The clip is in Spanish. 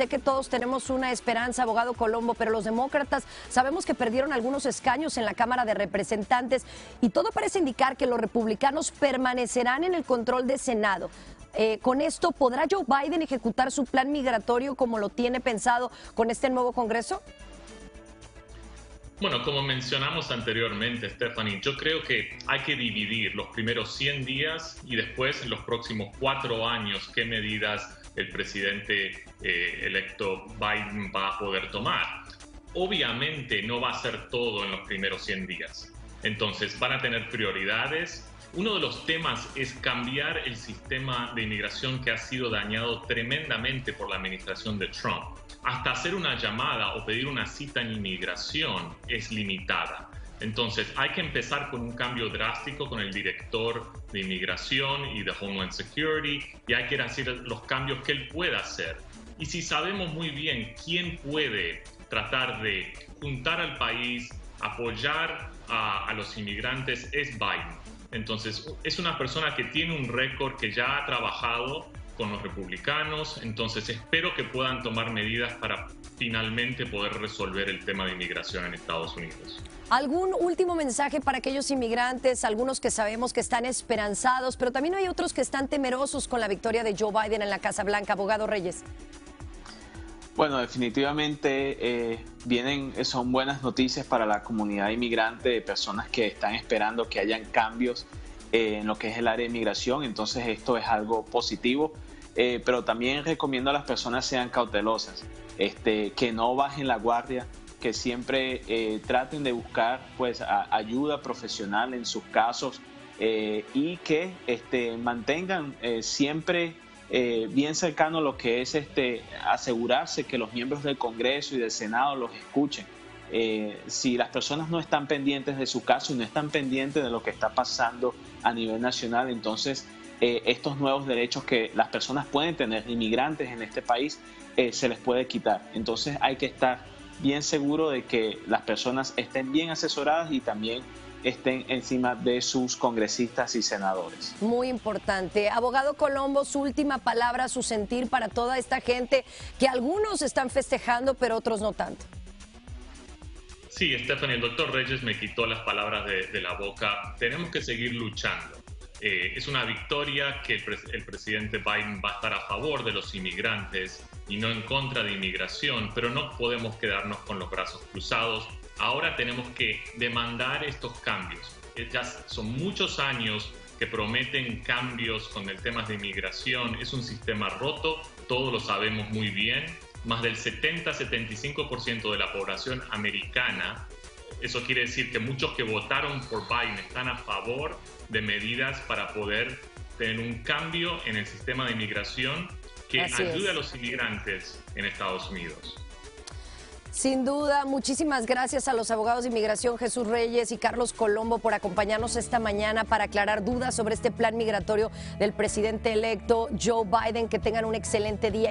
Sé que todos tenemos una esperanza, abogado Colombo, pero los demócratas sabemos que perdieron algunos escaños en la Cámara de Representantes y todo parece indicar que los republicanos permanecerán en el control del Senado. Eh, con esto, ¿podrá Joe Biden ejecutar su plan migratorio como lo tiene pensado con este nuevo Congreso? Bueno, como mencionamos anteriormente, Stephanie, yo creo que hay que dividir los primeros 100 días y después en los próximos cuatro años qué medidas el presidente eh, electo Biden va a poder tomar. Obviamente no va a ser todo en los primeros 100 días. Entonces van a tener prioridades. Uno de los temas es cambiar el sistema de inmigración que ha sido dañado tremendamente por la administración de Trump hasta hacer una llamada o pedir una cita en inmigración es limitada. Entonces hay que empezar con un cambio drástico con el director de inmigración y de Homeland Security y hay que hacer los cambios que él pueda hacer. Y si sabemos muy bien quién puede tratar de juntar al país, apoyar a, a los inmigrantes, es Biden. Entonces es una persona que tiene un récord, que ya ha trabajado con los republicanos, entonces espero que puedan tomar medidas para finalmente poder resolver el tema de inmigración en Estados Unidos. ¿Algún último mensaje para aquellos inmigrantes, algunos que sabemos que están esperanzados, pero también hay otros que están temerosos con la victoria de Joe Biden en la Casa Blanca, abogado Reyes? Bueno, definitivamente eh, vienen, son buenas noticias para la comunidad inmigrante de personas que están esperando que hayan cambios eh, en lo que es el área de inmigración, entonces esto es algo positivo. Eh, pero también recomiendo a las personas sean cautelosas, este, que no bajen la guardia, que siempre eh, traten de buscar pues ayuda profesional en sus casos eh, y que este, mantengan siempre bien cercano lo que es este, asegurarse que los miembros del Congreso y del Senado los escuchen. si las personas no están pendientes de su caso y no están pendientes de lo que está pasando a nivel nacional, entonces eh, estos nuevos derechos que las personas pueden tener, inmigrantes en este país, eh, se les puede quitar. Entonces hay que estar bien seguro de que las personas estén bien asesoradas y también estén encima de sus congresistas y senadores. Muy importante. Abogado Colombo, su última palabra, su sentir para toda esta gente que algunos están festejando, pero otros no tanto. Sí, Stephanie, el doctor Reyes me quitó las palabras de la boca. Tenemos que seguir luchando eh, es una victoria que el, presidente Biden va a estar a favor de los inmigrantes y no en contra de inmigración, pero no podemos quedarnos con los brazos cruzados. Ahora tenemos que demandar estos cambios. Ya son muchos años que prometen cambios con el tema de inmigración. Es un sistema roto, todos lo sabemos muy bien. Más del 70-75% de la población americana eso quiere decir que muchos que votaron por Biden están a favor de medidas para poder tener un cambio en el sistema de inmigración que ayude a los inmigrantes en Estados Unidos. Sin duda, muchísimas gracias a los abogados de inmigración Jesús Reyes y Carlos Colombo por acompañarnos esta mañana para aclarar dudas sobre este plan migratorio del presidente electo Joe Biden. Que tengan un excelente día.